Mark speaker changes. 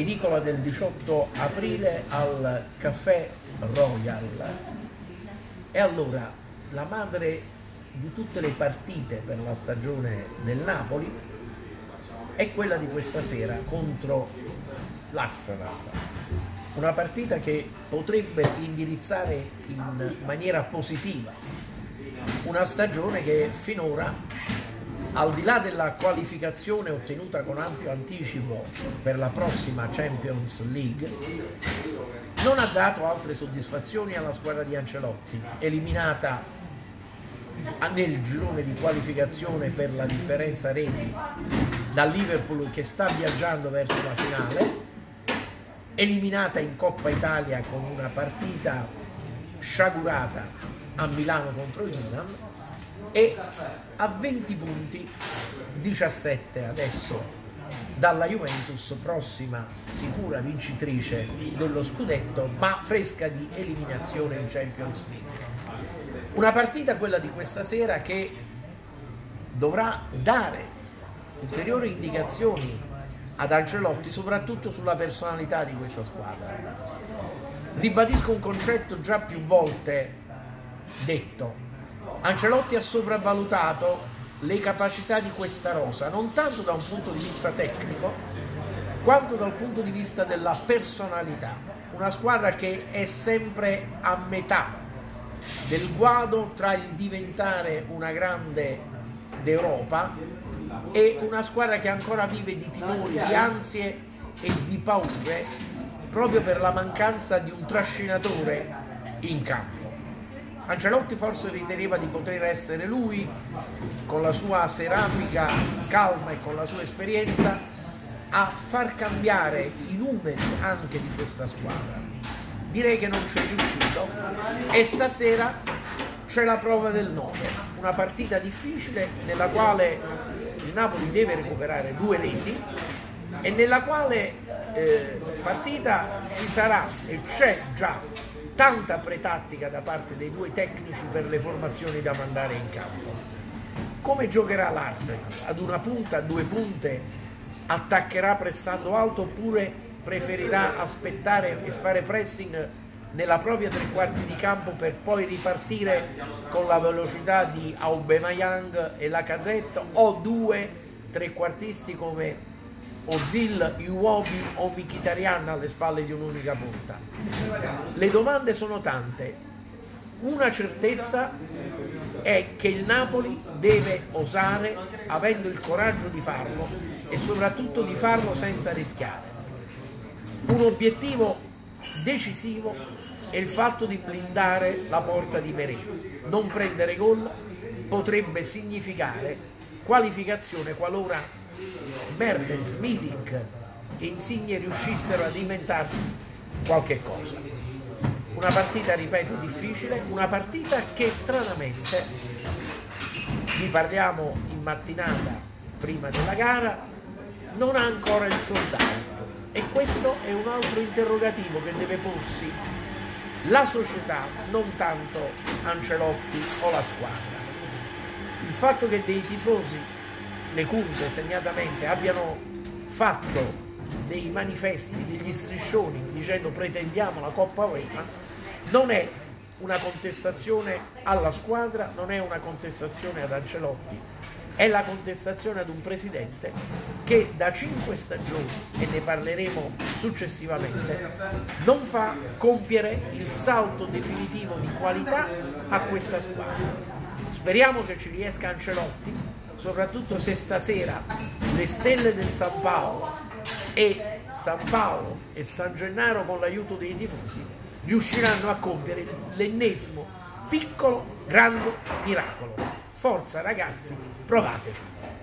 Speaker 1: edicola del 18 aprile al Caffè Royal. E allora la madre di tutte le partite per la stagione del Napoli è quella di questa sera contro l'Arsenal. Una partita che potrebbe indirizzare in maniera positiva una stagione che finora al di là della qualificazione ottenuta con ampio anticipo per la prossima Champions League, non ha dato altre soddisfazioni alla squadra di Ancelotti, eliminata nel girone di qualificazione per la differenza reti dal Liverpool che sta viaggiando verso la finale, eliminata in Coppa Italia con una partita sciagurata a Milano contro il Milan e a 20 punti, 17 adesso dalla Juventus, prossima sicura vincitrice dello scudetto, ma fresca di eliminazione in Champions League. Una partita, quella di questa sera, che dovrà dare ulteriori indicazioni ad Ancelotti, soprattutto sulla personalità di questa squadra. Ribadisco un concetto già più volte detto, Ancelotti ha sopravvalutato le capacità di questa rosa, non tanto da un punto di vista tecnico, quanto dal punto di vista della personalità. Una squadra che è sempre a metà del guado tra il diventare una grande d'Europa e una squadra che ancora vive di timori, di ansie e di paure proprio per la mancanza di un trascinatore in campo. Ancelotti forse riteneva di poter essere lui, con la sua serafica calma e con la sua esperienza, a far cambiare i numeri anche di questa squadra. Direi che non c'è riuscito e stasera c'è la prova del 9, una partita difficile nella quale il Napoli deve recuperare due reti e nella quale eh, partita ci sarà e c'è già tanta pretattica da parte dei due tecnici per le formazioni da mandare in campo. Come giocherà l'Arsenal? Ad una punta, a due punte? Attaccherà pressando alto oppure preferirà aspettare e fare pressing nella propria tre quarti di campo per poi ripartire con la velocità di Aubameyang e la Casetta o due trequartisti come Ozil, Iwobi o Mkhitaryan alle spalle di un'unica punta? Le domande sono tante. Una certezza è che il Napoli deve osare, avendo il coraggio di farlo e soprattutto di farlo senza rischiare. Un obiettivo decisivo è il fatto di blindare la porta di Merè. Non prendere gol potrebbe significare qualificazione qualora Mertens, Milik e Insigne riuscissero ad inventarsi qualche cosa. Una partita, ripeto, difficile, una partita che stranamente, vi parliamo in mattinata prima della gara, non ha ancora il soldato. E questo è un altro interrogativo che deve porsi la società, non tanto Ancelotti o la squadra. Il fatto che dei tifosi le curve segnatamente abbiano fatto dei manifesti, degli striscioni dicendo pretendiamo la Coppa UEFA, non è una contestazione alla squadra, non è una contestazione ad Ancelotti, è la contestazione ad un presidente che da cinque stagioni, e ne parleremo successivamente, non fa compiere il salto definitivo di qualità a questa squadra. Speriamo che ci riesca Ancelotti soprattutto se stasera le stelle del San Paolo e San Paolo e San Gennaro con l'aiuto dei tifosi riusciranno a compiere l'ennesimo piccolo grande miracolo. Forza ragazzi, provateci!